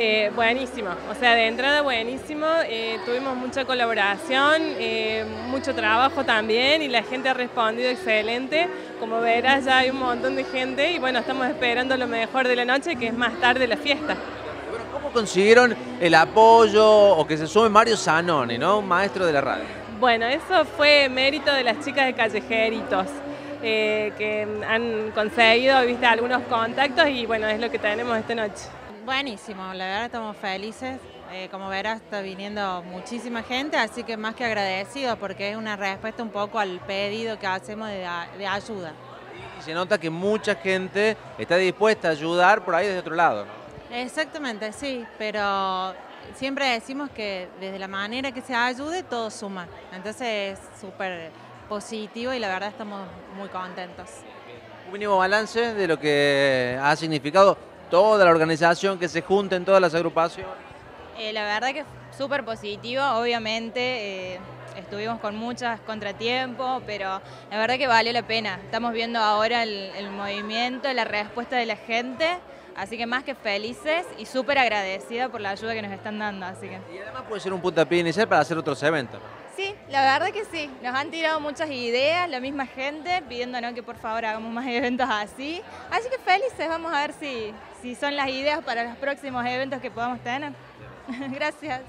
Eh, buenísimo, o sea, de entrada buenísimo, eh, tuvimos mucha colaboración, eh, mucho trabajo también y la gente ha respondido excelente. Como verás ya hay un montón de gente y bueno, estamos esperando lo mejor de la noche que es más tarde la fiesta. Bueno, ¿Cómo consiguieron el apoyo o que se sume Mario Zanoni, ¿no? un maestro de la radio? Bueno, eso fue mérito de las chicas de Callejeritos. que han conseguido ¿viste? algunos contactos y bueno, es lo que tenemos esta noche. Buenísimo, la verdad estamos felices. Eh, como verás está viniendo muchísima gente, así que más que agradecido porque es una respuesta un poco al pedido que hacemos de, de ayuda. Y se nota que mucha gente está dispuesta a ayudar por ahí desde otro lado. Exactamente, sí, pero siempre decimos que desde la manera que se ayude todo suma. Entonces es súper positivo y la verdad estamos muy contentos. Un mínimo balance de lo que ha significado toda la organización, que se junten todas las agrupaciones? Eh, la verdad que es súper positivo, obviamente eh, estuvimos con muchos contratiempos, pero la verdad que valió la pena. Estamos viendo ahora el, el movimiento, la respuesta de la gente, así que más que felices y súper agradecida por la ayuda que nos están dando. Así que. Y además puede ser un puntapié inicial para hacer otros eventos. Sí, la verdad que sí. Nos han tirado muchas ideas, la misma gente, pidiéndonos que por favor hagamos más eventos así. Así que felices, vamos a ver si, si son las ideas para los próximos eventos que podamos tener. Gracias.